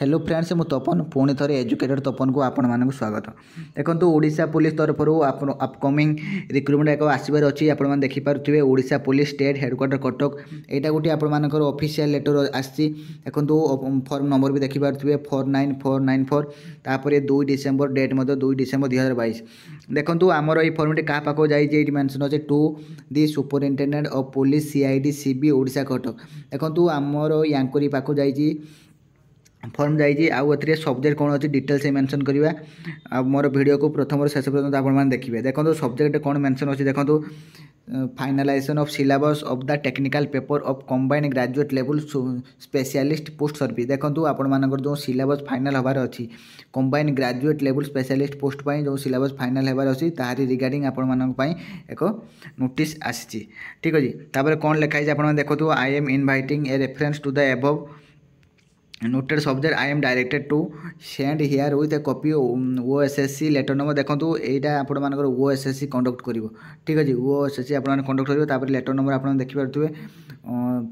hello friends ମୁଁ ତପନ ପୁଣି ଥରେ ଏଜୁକେଟେଡ଼୍ ତପନକୁ ଆପଣମାନଙ୍କୁ ସ୍ୱାଗତ ଦେଖନ୍ତୁ ଓଡ଼ିଶା ପୋଲିସ ତରଫରୁ ଆପଣ ଅପକମିଂ ରିକ୍ରୁଟମେଣ୍ଟ ଏକ ଆସିବାର ଅଛି ଆପଣମାନେ ଦେଖିପାରୁଥିବେ Odisha police state headquarter Cuttack ଏଇଟା ଗୋଟିଏ ଆପଣମାନଙ୍କର ଅଫିସିଆଲ୍ ଲେଟର୍ ଆସିଛି ଦେଖନ୍ତୁ ଫର୍ମ ନମ୍ବର ବି ଦେଖିପାରୁଥିବେ four nine four nine four ତାପରେ ଦୁଇ ଡିସେମ୍ବର ଡେଟ୍ ମଧ୍ୟ ଦୁଇ ଡିସେମ୍ବର ଦୁଇ ହଜାର ବାଇଶ ଦେଖନ୍ତୁ ଆମର ଏଇ ଫର୍ମଟି କାହା ପାଖକୁ ଯାଇଛି ଏଇଠି ମେନ୍ସନ୍ ଅଛି to the superintendent of police C I D C B Odisha Cuttack ଦେଖନ୍ତୁ ଆମର ୟାଙ୍କରି ପାଖକୁ ଯାଇଛି ଫର୍ମ ଯାଇଛି ଆଉ ଏଥିରେ ସବଜେକ୍ଟ କ'ଣ ଅଛି ଡିଟେଲ୍ସ ମେନସନ୍ କରିବା ଆଉ ମୋର ଭିଡ଼ିଓକୁ ପ୍ରଥମରୁ ଶେଷ ପର୍ଯ୍ୟନ୍ତ ଆପଣମାନେ ଦେଖିବେ ଦେଖନ୍ତୁ ସବଜେକ୍ଟ କ'ଣ ମେନସନ୍ ଅଛି ଦେଖନ୍ତୁ finalization of syllabus of the technical paper of combined graduate ଲେବୁଲ୍ ସ୍ପେଶିଆଲିଷ୍ଟ ପୋଷ୍ଟ ସର୍ଭିସ୍ ଦେଖନ୍ତୁ ଆପଣମାନଙ୍କର ଯେଉଁ ସିଲାବସ୍ ଫାଇନାଲ୍ ହେବାର ଅଛି କମ୍ବାଇନ୍ ଗ୍ରାଜୁଏଟ୍ ଲେବୁଲ୍ ସ୍ପେଶିଆଲିଷ୍ଟ ପୋଷ୍ଟ ପାଇଁ ଯେଉଁ ସିଲାବସ୍ ଫାଇନାଲ୍ ହେବାର ଅଛି ତାହାରି ରିଗାର୍ଡ଼ିଂ ଆପଣମାନଙ୍କ ପାଇଁ ଏକ ନୋଟିସ୍ ଆସିଛି ଠିକ୍ ଅଛି ତାପରେ କ'ଣ ଲେଖା ହେଇଛି ଆପଣମାନେ ଦେଖନ୍ତୁ I am inviting a reference to the above noted subject I am directed to send herewith a copy O S S C letter number ଦେଖନ୍ତୁ ଏଇଟା ଆପଣମାନଙ୍କର O S S C conduct କରିବ ଠିକ୍ ଅଛି ଓ ଏସ୍ ଏସ୍ ସି ଆପଣମାନେ conduct କରିବ ତାପରେ letter number ଆପଣ ଦେଖିପାରୁଥିବେ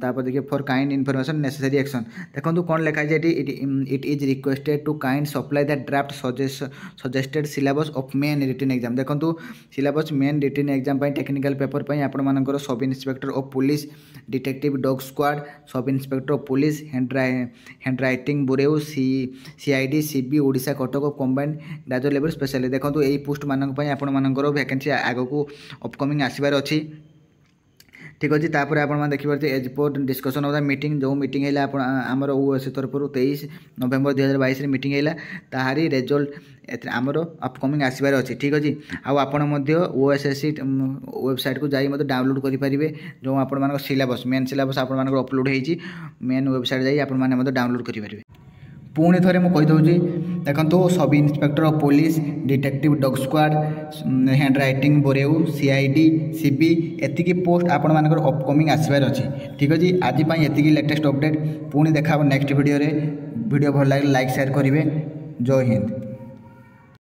তারপর দেখি for kind information necessary action দেখুন কোণ লেখা আছে এটি it is requested to kind supply the draft suggested syllabus of main written exam দেখুন syllabus main written exam technical paper আপনার sub inspector of police detective dog squad sub inspector of police hand handwriting bureau C CID CB Odisha Cuttack combined রাজ্য level specially দেখুন এই post মানুষ আপনার vacancy আগক upcoming আসবার অ ঠিক অছি তাপরে আপনার দেখিপারে export discussion of the meeting যে মিটিং হইলা আপনার আমার ওএসি তরফর তেইশ নভেম্বর দুই হাজার বাইশের মিটিং হইলা তাহারি রেজল্ট এতে আমার অপকমিং আসবার অছি ঠিক অছি আপনার মধ্যে ওএসএসসি ওয়েবসাইট কু যাই মধ্যে ডাউনলোড করে পারিবে যে আপনার সিলাবস মেন সিলাবস আপনার অপলোড হয়েছি মেন ওয়েবসাইট যাই আপনার মধ্যে ডাউনলোড করে পারিবে ପୁଣି ଥରେ ମୁଁ କହିଦେଉଛି ଦେଖନ୍ତୁ sub inspector of police detective dog squad handwriting bureau C I D C B ଏତିକି ପୋଷ୍ଟ ଆପଣମାନଙ୍କର ଅପକମିଂ ଆସିବାର ଅଛି ଠିକ୍ ଅଛି ଆଜି ପାଇଁ ଏତିକି ଲେଟେଷ୍ଟ ଅପଡ଼େଟ୍ ପୁଣି ଦେଖା ହେବ ନେକ୍ସଟ ଭିଡ଼ିଓରେ ଭିଡ଼ିଓ ଭଲ ଲାଗିଲେ ଲାଇକ୍ ସେୟାର କରିବେ ଜୟ ହିନ୍ଦ